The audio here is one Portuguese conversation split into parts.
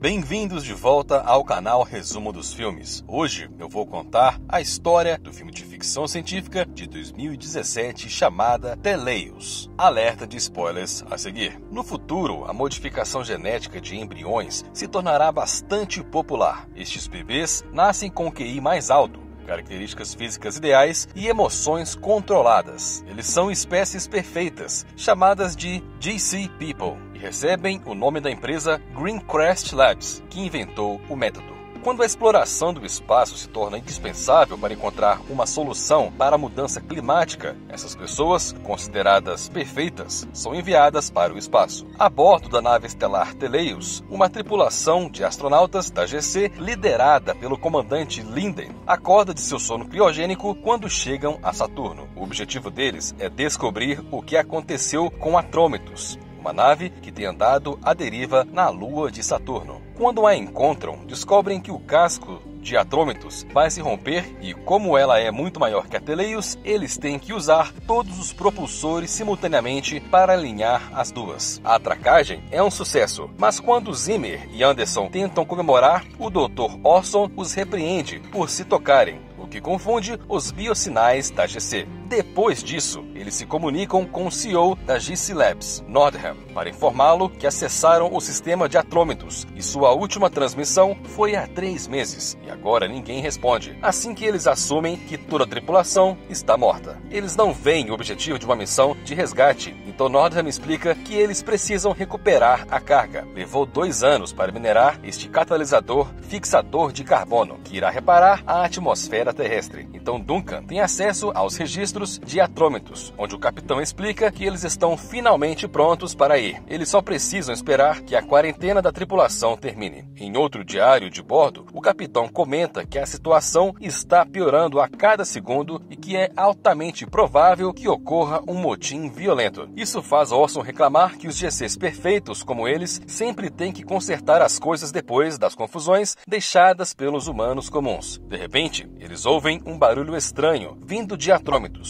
Bem-vindos de volta ao canal Resumo dos Filmes. Hoje eu vou contar a história do filme de ficção científica de 2017 chamada Teleios. Alerta de spoilers a seguir. No futuro, a modificação genética de embriões se tornará bastante popular. Estes bebês nascem com QI mais alto características físicas ideais e emoções controladas. Eles são espécies perfeitas, chamadas de GC People recebem o nome da empresa Greencrest Labs, que inventou o método. Quando a exploração do espaço se torna indispensável para encontrar uma solução para a mudança climática, essas pessoas, consideradas perfeitas, são enviadas para o espaço. A bordo da nave estelar Teleios, uma tripulação de astronautas da GC, liderada pelo comandante Linden, acorda de seu sono criogênico quando chegam a Saturno. O objetivo deles é descobrir o que aconteceu com Atrômetos, uma nave que tem andado à deriva na Lua de Saturno. Quando a encontram, descobrem que o casco de Atrômetos vai se romper e, como ela é muito maior que a Teleios, eles têm que usar todos os propulsores simultaneamente para alinhar as duas. A atracagem é um sucesso, mas quando Zimmer e Anderson tentam comemorar, o Dr. Orson os repreende por se tocarem, o que confunde os biosinais da GC. Depois disso, eles se comunicam com o CEO da GC Labs, Nordham, para informá-lo que acessaram o sistema de atrômetros e sua última transmissão foi há três meses e agora ninguém responde. Assim que eles assumem que toda a tripulação está morta. Eles não veem o objetivo de uma missão de resgate, então Nordham explica que eles precisam recuperar a carga. Levou dois anos para minerar este catalisador fixador de carbono, que irá reparar a atmosfera terrestre. Então Duncan tem acesso aos registros de atrômetros, onde o capitão explica que eles estão finalmente prontos para ir. Eles só precisam esperar que a quarentena da tripulação termine. Em outro diário de bordo, o capitão comenta que a situação está piorando a cada segundo e que é altamente provável que ocorra um motim violento. Isso faz Orson reclamar que os GCs perfeitos como eles sempre têm que consertar as coisas depois das confusões deixadas pelos humanos comuns. De repente, eles ouvem um barulho estranho vindo de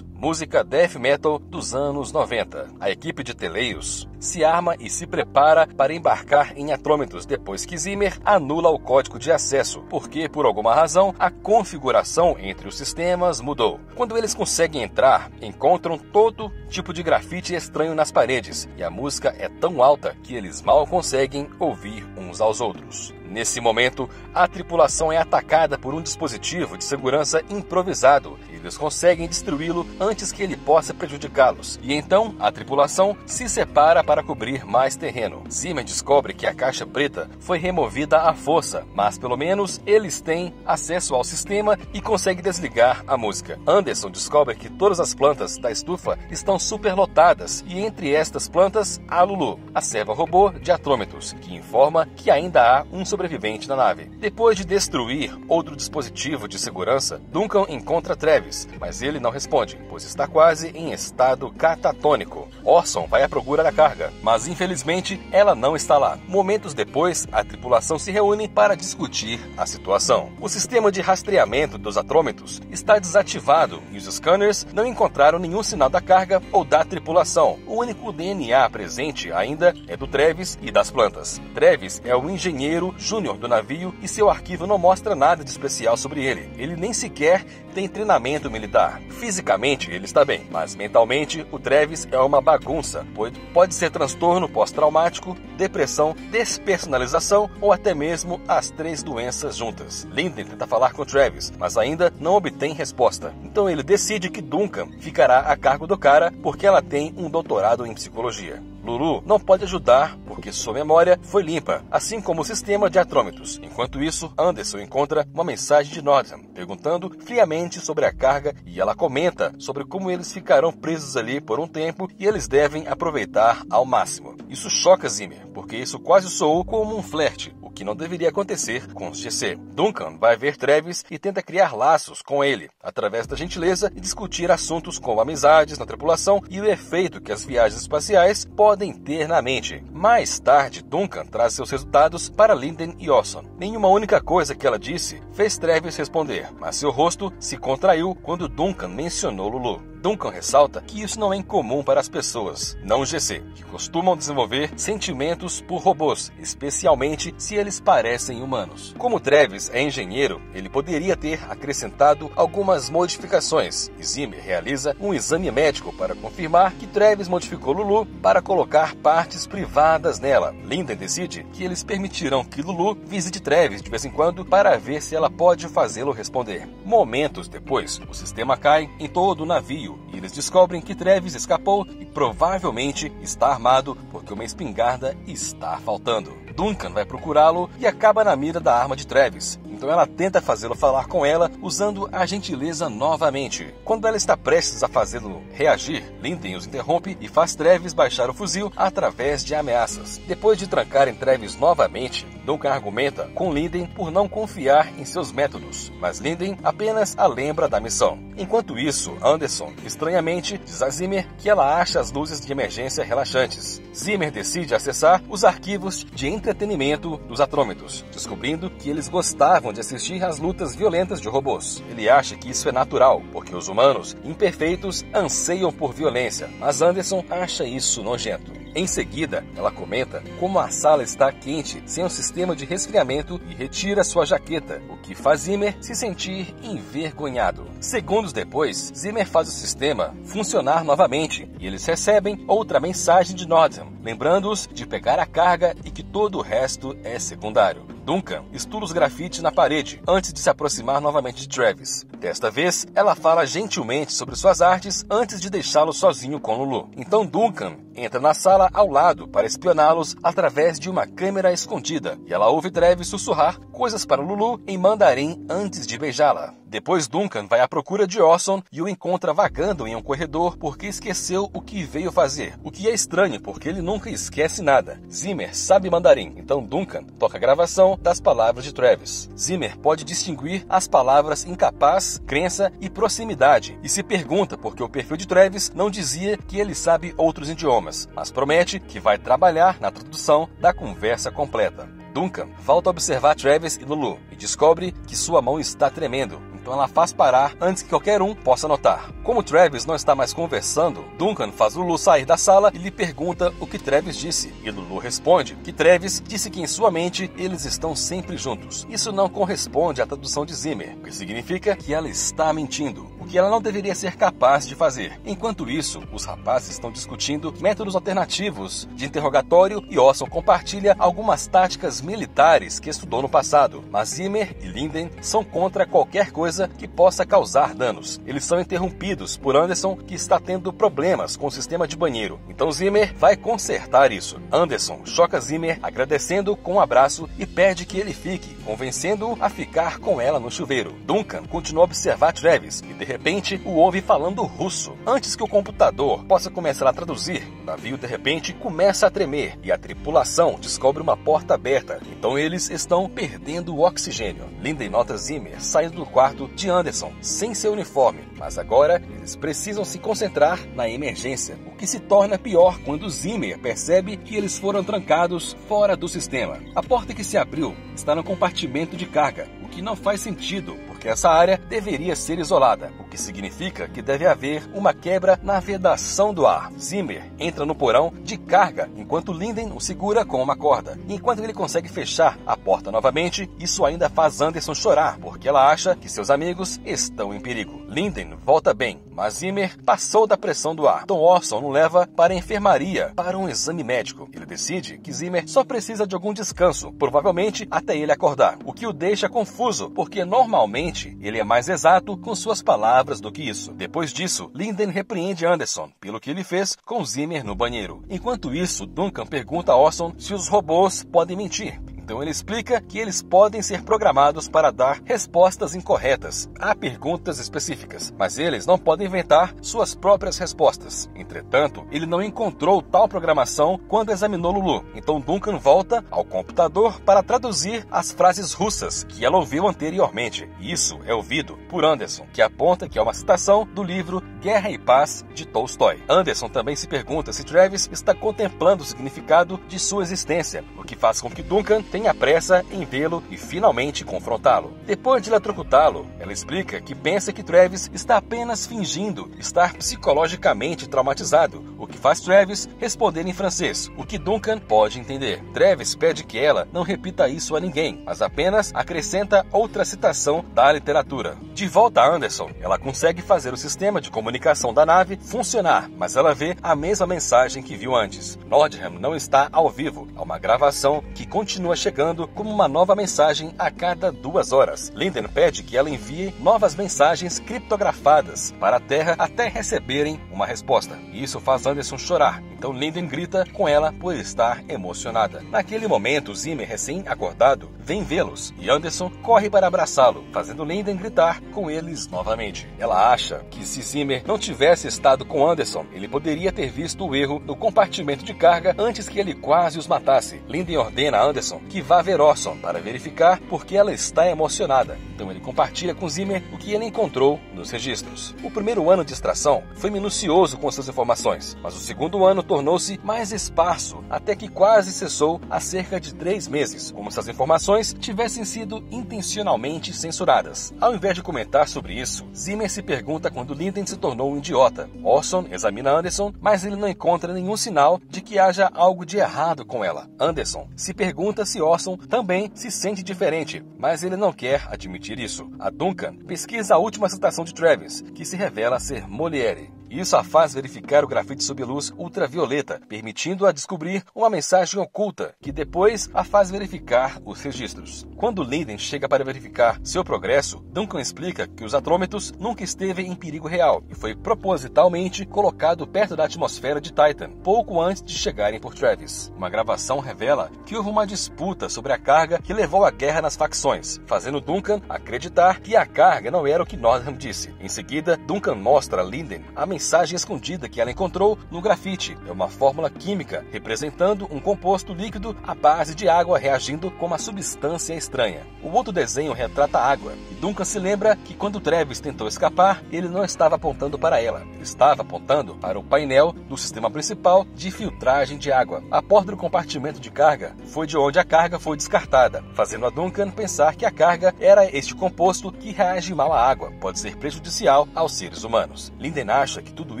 música death metal dos anos 90. A equipe de Teleios se arma e se prepara para embarcar em atrômetros depois que Zimmer anula o código de acesso, porque por alguma razão a configuração entre os sistemas mudou. Quando eles conseguem entrar, encontram todo tipo de grafite estranho nas paredes e a música é tão alta que eles mal conseguem ouvir uns aos outros. Nesse momento, a tripulação é atacada por um dispositivo de segurança improvisado conseguem destruí-lo antes que ele possa prejudicá-los. E então, a tripulação se separa para cobrir mais terreno. Zimmer descobre que a caixa preta foi removida à força, mas pelo menos eles têm acesso ao sistema e conseguem desligar a música. Anderson descobre que todas as plantas da estufa estão superlotadas e entre estas plantas há Lulu, a serva robô de atrômetros, que informa que ainda há um sobre sobrevivente na nave. Depois de destruir outro dispositivo de segurança, Duncan encontra Travis, mas ele não responde, pois está quase em estado catatônico. Orson vai à procura da carga, mas infelizmente ela não está lá. Momentos depois, a tripulação se reúne para discutir a situação. O sistema de rastreamento dos atrômetros está desativado e os scanners não encontraram nenhum sinal da carga ou da tripulação. O único DNA presente ainda é do Travis e das plantas. Travis é o engenheiro júnior do navio e seu arquivo não mostra nada de especial sobre ele. Ele nem sequer tem treinamento militar. Fisicamente, ele está bem, mas mentalmente, o Travis é uma bagunça, pois pode ser transtorno pós-traumático, depressão, despersonalização ou até mesmo as três doenças juntas. Linden tenta falar com Travis, mas ainda não obtém resposta. Então ele decide que Duncan ficará a cargo do cara porque ela tem um doutorado em psicologia. Lulu não pode ajudar porque sua memória foi limpa, assim como o sistema de atrômetros. Enquanto isso, Anderson encontra uma mensagem de Nordham perguntando friamente sobre a carga e ela comenta sobre como eles ficarão presos ali por um tempo e eles devem aproveitar ao máximo. Isso choca Zimmer, porque isso quase soou como um flerte, que não deveria acontecer com GC. Duncan vai ver Travis e tenta criar laços com ele, através da gentileza e discutir assuntos como amizades na tripulação e o efeito que as viagens espaciais podem ter na mente. Mais tarde, Duncan traz seus resultados para Linden e Orson. Nenhuma única coisa que ela disse fez Travis responder, mas seu rosto se contraiu quando Duncan mencionou Lulu. Duncan ressalta que isso não é incomum para as pessoas, não GC, que costumam desenvolver sentimentos por robôs, especialmente se eles parecem humanos. Como Travis é engenheiro, ele poderia ter acrescentado algumas modificações e Zimmer realiza um exame médico para confirmar que Travis modificou Lulu para colocar partes privadas nela. Linda decide que eles permitirão que Lulu visite Travis de vez em quando para ver se ela pode fazê-lo responder. Momentos depois, o sistema cai em todo o navio e eles descobrem que Travis escapou e provavelmente está armado porque uma espingarda está faltando. Duncan vai procurá-lo e acaba na mira da arma de Travis. Então ela tenta fazê-lo falar com ela usando a gentileza novamente. Quando ela está prestes a fazê-lo reagir, Linden os interrompe e faz Travis baixar o fuzil através de ameaças. Depois de trancarem Travis novamente, Duncan argumenta com Linden por não confiar em seus métodos, mas Linden apenas a lembra da missão. Enquanto isso, Anderson, estranhamente, diz a Zimmer que ela acha as luzes de emergência relaxantes. Zimmer decide acessar os arquivos de entretenimento dos atrômetos, descobrindo que eles gostavam de assistir às lutas violentas de robôs. Ele acha que isso é natural, porque os humanos imperfeitos anseiam por violência, mas Anderson acha isso nojento. Em seguida, ela comenta como a sala está quente, sem um sistema de resfriamento e retira sua jaqueta, o que faz Zimmer se sentir envergonhado. Segundos depois, Zimmer faz o sistema funcionar novamente e eles recebem outra mensagem de Nordham, lembrando-os de pegar a carga e que todo o resto é secundário. Duncan estuda os grafites na parede antes de se aproximar novamente de Travis. Desta vez, ela fala gentilmente sobre suas artes antes de deixá-lo sozinho com Lulu. Então Duncan entra na sala ao lado para espioná-los através de uma câmera escondida e ela ouve Travis sussurrar coisas para Lulu em mandarim antes de beijá-la. Depois Duncan vai à procura de Orson e o encontra vagando em um corredor porque esqueceu o que veio fazer. O que é estranho porque ele nunca esquece nada. Zimmer sabe mandarim, então Duncan toca a gravação das palavras de Travis. Zimmer pode distinguir as palavras incapaz, crença e proximidade e se pergunta por que o perfil de Travis não dizia que ele sabe outros idiomas, mas promete que vai trabalhar na tradução da conversa completa. Duncan volta a observar Travis e Lulu e descobre que sua mão está tremendo então ela faz parar antes que qualquer um possa notar. Como Travis não está mais conversando, Duncan faz Lulu sair da sala e lhe pergunta o que Travis disse. E Lulu responde que Travis disse que em sua mente eles estão sempre juntos. Isso não corresponde à tradução de Zimmer, o que significa que ela está mentindo, o que ela não deveria ser capaz de fazer. Enquanto isso, os rapazes estão discutindo métodos alternativos de interrogatório e Orson compartilha algumas táticas militares que estudou no passado. Mas Zimmer e Linden são contra qualquer coisa coisa que possa causar danos. Eles são interrompidos por Anderson, que está tendo problemas com o sistema de banheiro. Então Zimmer vai consertar isso. Anderson choca Zimmer, agradecendo com um abraço e pede que ele fique, convencendo-o a ficar com ela no chuveiro. Duncan continua a observar Travis e de repente o ouve falando russo. Antes que o computador possa começar a traduzir, o navio de repente começa a tremer e a tripulação descobre uma porta aberta. Então eles estão perdendo o oxigênio. Linden nota Zimmer saindo do quarto de Anderson, sem seu uniforme, mas agora eles precisam se concentrar na emergência, o que se torna pior quando Zimmer percebe que eles foram trancados fora do sistema. A porta que se abriu está no compartimento de carga, o que não faz sentido, porque essa área deveria ser isolada, o que significa que deve haver uma quebra na vedação do ar. Zimmer entra no porão de carga, enquanto Linden o segura com uma corda. enquanto ele consegue fechar a porta novamente, isso ainda faz Anderson chorar, porque ela acha que seus amigos estão em perigo. Linden volta bem, mas Zimmer passou da pressão do ar. Tom Orson o leva para a enfermaria para um exame médico. Ele decide que Zimmer só precisa de algum descanso, provavelmente até ele acordar, o que o deixa confuso, porque normalmente ele é mais exato com suas palavras do que isso. Depois disso, Linden repreende Anderson pelo que ele fez com Zimmer no banheiro. Enquanto isso, Duncan pergunta a Orson se os robôs podem mentir. Então ele explica que eles podem ser programados para dar respostas incorretas a perguntas específicas, mas eles não podem inventar suas próprias respostas. Entretanto, ele não encontrou tal programação quando examinou Lulu. Então Duncan volta ao computador para traduzir as frases russas que ela ouviu anteriormente. Isso é ouvido por Anderson, que aponta que é uma citação do livro Guerra e Paz de Tolstói. Anderson também se pergunta se Travis está contemplando o significado de sua existência, o que faz com que Duncan tenha pressa em vê-lo e finalmente confrontá-lo. Depois de eletrocutá-lo, ela explica que pensa que Travis está apenas fingindo estar psicologicamente traumatizado, o que faz Travis responder em francês, o que Duncan pode entender. Travis pede que ela não repita isso a ninguém, mas apenas acrescenta outra citação da literatura. De volta a Anderson, ela consegue fazer o sistema de comunicação da nave funcionar, mas ela vê a mesma mensagem que viu antes. Nordham não está ao vivo, há uma gravação que continua chegando como uma nova mensagem a cada duas horas. Linden pede que ela envie novas mensagens criptografadas para a Terra até receberem uma resposta. Isso faz Anderson chorar, então Linden grita com ela por estar emocionada. Naquele momento, Zimmer, recém-acordado, vem vê-los e Anderson corre para abraçá-lo, fazendo Linden gritar com eles novamente. Ela acha que se Zimmer não tivesse estado com Anderson, ele poderia ter visto o erro no compartimento de carga antes que ele quase os matasse. Linden ordena a Anderson que vá ver Orson para verificar porque ela está emocionada. Então ele compartilha com Zimmer o que ele encontrou nos registros. O primeiro ano de extração foi minucioso com suas informações, mas o segundo ano tornou-se mais esparso, até que quase cessou há cerca de três meses, como se as informações tivessem sido intencionalmente censuradas. Ao invés de comentar sobre isso, Zimmer se pergunta quando Linden se tornou um idiota. Orson examina Anderson, mas ele não encontra nenhum sinal de que haja algo de errado com ela. Anderson se pergunta se Orson também se sente diferente, mas ele não quer admitir isso. A Duncan pesquisa a última citação de Travis, que se revela ser Molière. Isso a faz verificar o grafite sob luz ultravioleta, permitindo-a descobrir uma mensagem oculta, que depois a faz verificar os registros. Quando Linden chega para verificar seu progresso, Duncan explica que os atrômetros nunca esteve em perigo real e foi propositalmente colocado perto da atmosfera de Titan, pouco antes de chegarem por Travis. Uma gravação revela que houve uma disputa sobre a carga que levou à guerra nas facções, fazendo Duncan acreditar que a carga não era o que Northam disse. Em seguida, Duncan mostra a Linden a mensagem mensagem escondida que ela encontrou no grafite. É uma fórmula química representando um composto líquido à base de água reagindo com uma substância estranha. O outro desenho retrata a água, e Duncan se lembra que quando Travis tentou escapar, ele não estava apontando para ela, estava apontando para o painel do sistema principal de filtragem de água. A porta do compartimento de carga foi de onde a carga foi descartada, fazendo a Duncan pensar que a carga era este composto que reage mal à água, pode ser prejudicial aos seres humanos. Linden acha que tudo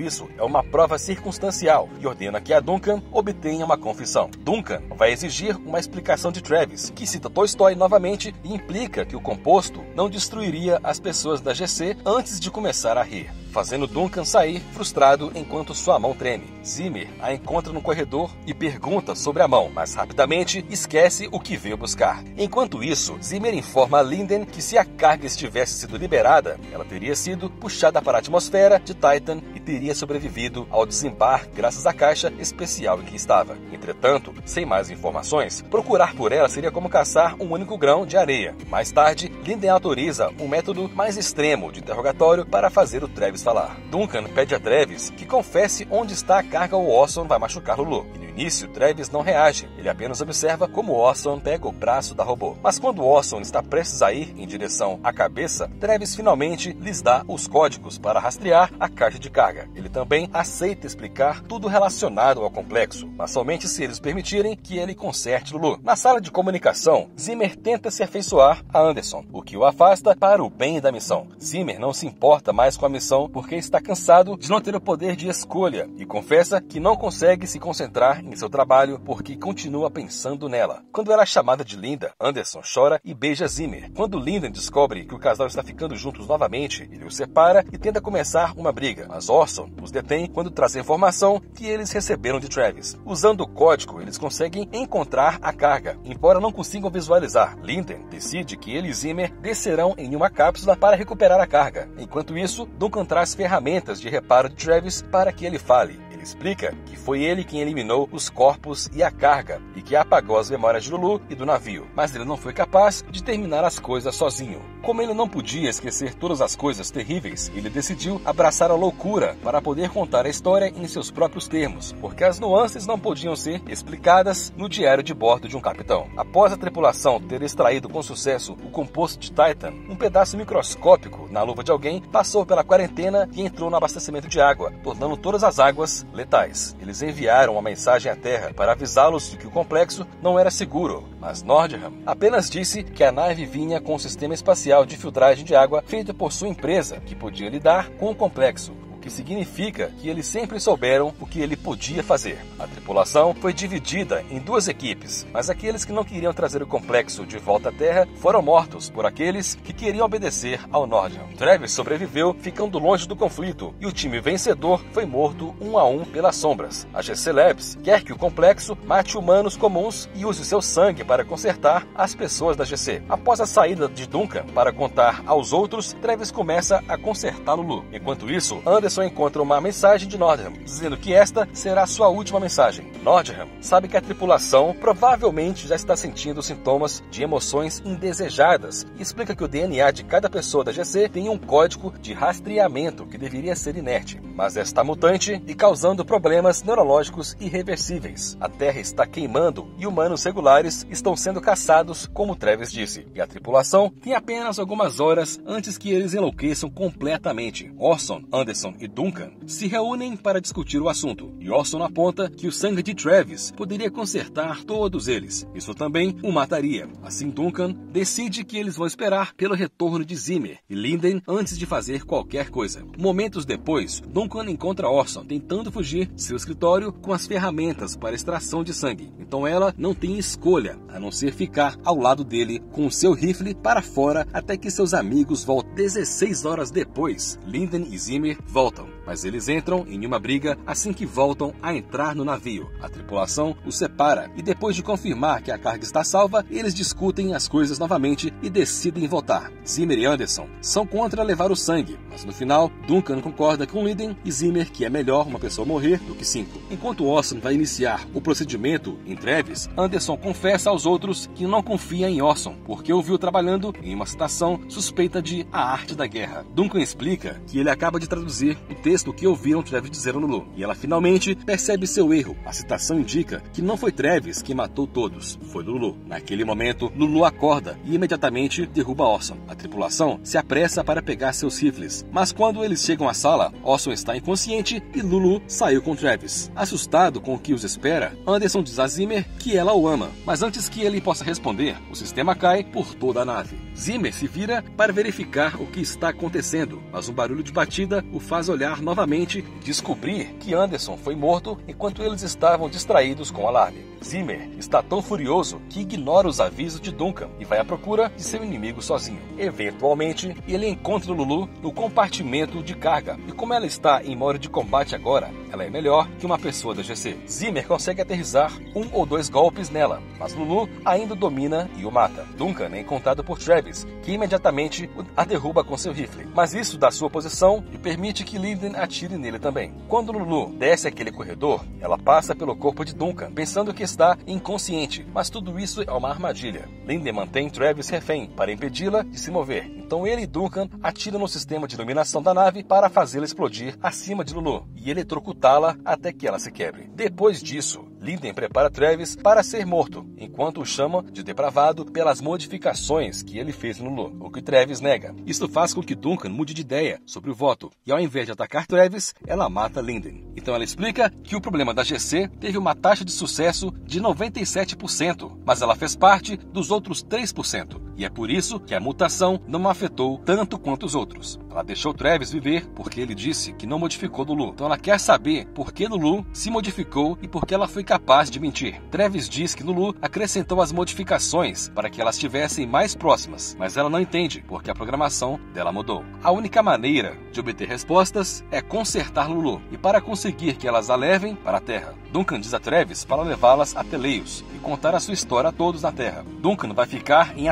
isso é uma prova circunstancial e ordena que a Duncan obtenha uma confissão. Duncan vai exigir uma explicação de Travis, que cita Tolstói novamente e implica que o composto não destruiria as pessoas da GC antes de começar a rir fazendo Duncan sair frustrado enquanto sua mão treme. Zimmer a encontra no corredor e pergunta sobre a mão, mas rapidamente esquece o que veio buscar. Enquanto isso, Zimmer informa a Linden que se a carga estivesse sido liberada, ela teria sido puxada para a atmosfera de Titan e teria sobrevivido ao desembarque graças à caixa especial em que estava. Entretanto, sem mais informações, procurar por ela seria como caçar um único grão de areia. Mais tarde, Linden autoriza um método mais extremo de interrogatório para fazer o Travis falar. Duncan pede a Travis que confesse onde está a carga ou Orson vai machucar Lulu. E início, Travis não reage, ele apenas observa como Orson pega o braço da robô. Mas quando Orson está prestes a ir em direção à cabeça, Travis finalmente lhes dá os códigos para rastrear a caixa de carga. Ele também aceita explicar tudo relacionado ao complexo, mas somente se eles permitirem que ele conserte Lulu. Na sala de comunicação, Zimmer tenta se afeiçoar a Anderson, o que o afasta para o bem da missão. Zimmer não se importa mais com a missão porque está cansado de não ter o poder de escolha e confessa que não consegue se concentrar em seu trabalho porque continua pensando nela. Quando ela é chamada de Linda, Anderson chora e beija Zimmer. Quando Linda descobre que o casal está ficando juntos novamente, ele os separa e tenta começar uma briga, mas Orson os detém quando traz a informação que eles receberam de Travis. Usando o código, eles conseguem encontrar a carga, embora não consigam visualizar. Linden decide que ele e Zimmer descerão em uma cápsula para recuperar a carga. Enquanto isso, Duncan traz ferramentas de reparo de Travis para que ele fale explica que foi ele quem eliminou os corpos e a carga e que apagou as memórias de Lulu e do navio, mas ele não foi capaz de terminar as coisas sozinho. Como ele não podia esquecer todas as coisas terríveis, ele decidiu abraçar a loucura para poder contar a história em seus próprios termos, porque as nuances não podiam ser explicadas no diário de bordo de um capitão. Após a tripulação ter extraído com sucesso o composto de Titan, um pedaço microscópico na luva de alguém passou pela quarentena e entrou no abastecimento de água, tornando todas as águas letais. Eles enviaram uma mensagem à Terra para avisá-los de que o complexo não era seguro, mas Nordham apenas disse que a nave vinha com um sistema espacial de filtragem de água feito por sua empresa, que podia lidar com o complexo que significa que eles sempre souberam o que ele podia fazer. A tripulação foi dividida em duas equipes, mas aqueles que não queriam trazer o complexo de volta à Terra foram mortos por aqueles que queriam obedecer ao Nordion. Travis sobreviveu ficando longe do conflito e o time vencedor foi morto um a um pelas sombras. A GC Labs quer que o complexo mate humanos comuns e use seu sangue para consertar as pessoas da GC. Após a saída de Duncan para contar aos outros, Travis começa a consertar Lulu. Enquanto isso, Anderson Anderson encontra uma mensagem de Nordham, dizendo que esta será sua última mensagem. Nordham sabe que a tripulação provavelmente já está sentindo sintomas de emoções indesejadas e explica que o DNA de cada pessoa da GC tem um código de rastreamento que deveria ser inerte, mas está mutante e causando problemas neurológicos irreversíveis. A Terra está queimando e humanos regulares estão sendo caçados, como Travis disse, e a tripulação tem apenas algumas horas antes que eles enlouqueçam completamente. Orson, Anderson e Duncan se reúnem para discutir o assunto, e Orson aponta que o sangue de Travis poderia consertar todos eles. Isso também o mataria. Assim, Duncan decide que eles vão esperar pelo retorno de Zimmer e Linden antes de fazer qualquer coisa. Momentos depois, Duncan encontra Orson tentando fugir de seu escritório com as ferramentas para extração de sangue. Então ela não tem escolha a não ser ficar ao lado dele com seu rifle para fora até que seus amigos voltem. 16 horas depois, Linden e Zimmer voltam voltam, mas eles entram em uma briga assim que voltam a entrar no navio. A tripulação os separa e depois de confirmar que a carga está salva, eles discutem as coisas novamente e decidem voltar. Zimmer e Anderson são contra levar o sangue, mas no final, Duncan concorda com Liden e Zimmer que é melhor uma pessoa morrer do que cinco. Enquanto Orson vai iniciar o procedimento em Treves, Anderson confessa aos outros que não confia em Orson, porque o viu trabalhando em uma citação suspeita de A Arte da Guerra. Duncan explica que ele acaba de traduzir o texto que ouviram Travis dizer Lulu. E ela finalmente percebe seu erro. A citação indica que não foi Travis que matou todos, foi Lulu. Naquele momento, Lulu acorda e imediatamente derruba Orson. A tripulação se apressa para pegar seus rifles, mas quando eles chegam à sala, Orson está inconsciente e Lulu saiu com Travis. Assustado com o que os espera, Anderson diz a Zimmer que ela o ama, mas antes que ele possa responder, o sistema cai por toda a nave. Zimmer se vira para verificar o que está acontecendo, mas um barulho de batida o faz olhar novamente e descobrir que Anderson foi morto enquanto eles estavam distraídos com o alarme. Zimmer está tão furioso que ignora os avisos de Duncan e vai à procura de seu inimigo sozinho. Eventualmente, ele encontra Lulu no compartimento de carga, e como ela está em modo de combate agora, ela é melhor que uma pessoa da GC. Zimmer consegue aterrizar um ou dois golpes nela, mas Lulu ainda domina e o mata. Duncan é encontrado por Travis, que imediatamente a derruba com seu rifle, mas isso dá sua posição e permite que Linden atire nele também. Quando Lulu desce aquele corredor, ela passa pelo corpo de Duncan, pensando que está inconsciente, mas tudo isso é uma armadilha. Linden mantém Travis refém para impedi-la de se mover. Então ele e Duncan atiram no sistema de iluminação da nave para fazê-la explodir acima de Lulu e eletrocutá-la até que ela se quebre. Depois disso, Linden prepara Travis para ser morto, enquanto o chama de depravado pelas modificações que ele fez no Lulu, o que Travis nega. Isso faz com que Duncan mude de ideia sobre o voto, e ao invés de atacar Travis, ela mata Linden. Então ela explica que o problema da GC teve uma taxa de sucesso de 97%, mas ela fez parte dos outros 3%, e é por isso que a mutação não afetou tanto quanto os outros. Ela deixou Travis viver porque ele disse que não modificou Lulu. Então ela quer saber por que Lulu se modificou e por que ela foi capaz de mentir. Travis diz que Lulu acrescentou as modificações para que elas estivessem mais próximas, mas ela não entende porque a programação dela mudou. A única maneira de obter respostas é consertar Lulu e para conseguir que elas a levem para a Terra. Duncan diz a Travis para levá-las a Teleios e contar a sua história a todos na Terra. Duncan vai ficar em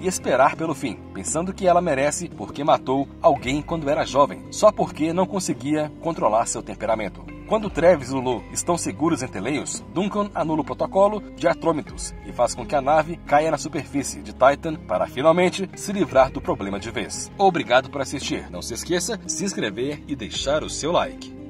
E esperar pelo fim, pensando que ela merece porque matou alguém quando era jovem, só porque não conseguia controlar seu temperamento. Quando Travis e Lulu estão seguros em Teleios, Duncan anula o protocolo de Atrômitos e faz com que a nave caia na superfície de Titan para finalmente se livrar do problema de vez. Obrigado por assistir. Não se esqueça de se inscrever e deixar o seu like.